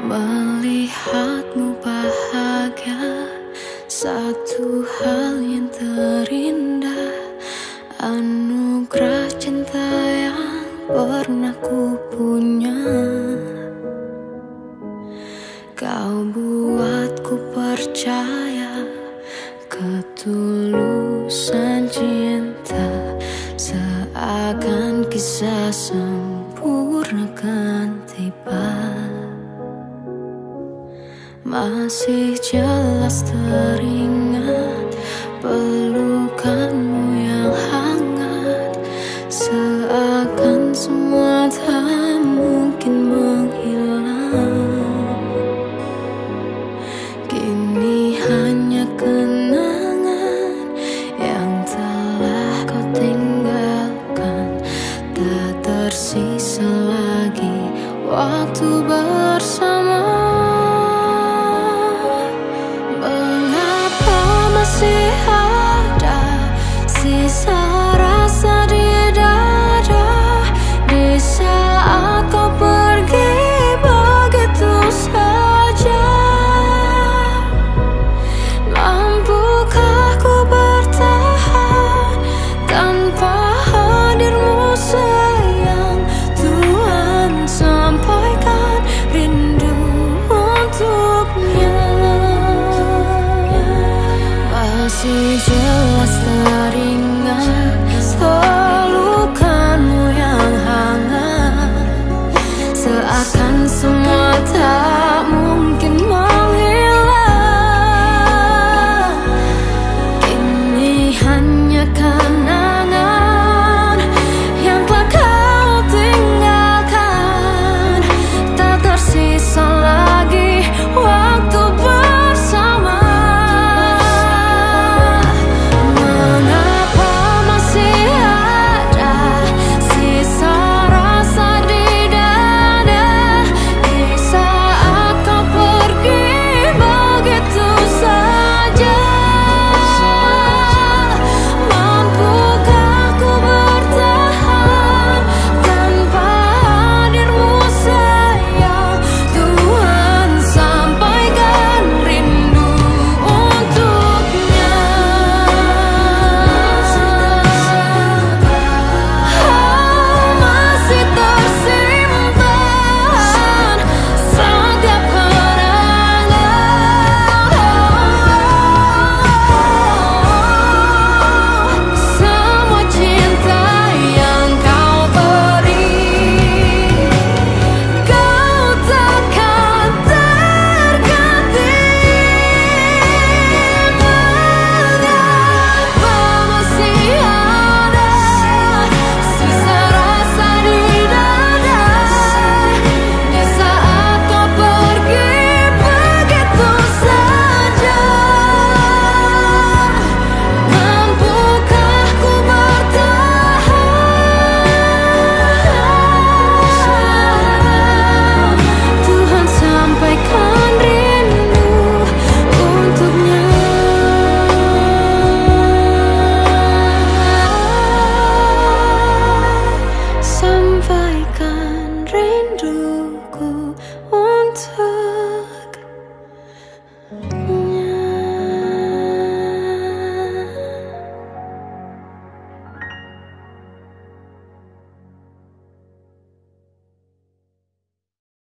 Melihatmu bahagia Satu hal yang terindah. Anugerah cinta yang pernah ku punya. Kau buatku percaya Ketulusan cinta Seakan kisah sempurna kan tiba masih jelas teringat pelukanmu yang hangat. Seakan semua tak mungkin menghilang. Kini hanya kenangan yang telah kau tinggalkan. Tak tersisa lagi waktu bersama masih masih jelas teringat pelukanmu yang hangat. Seakan semua tak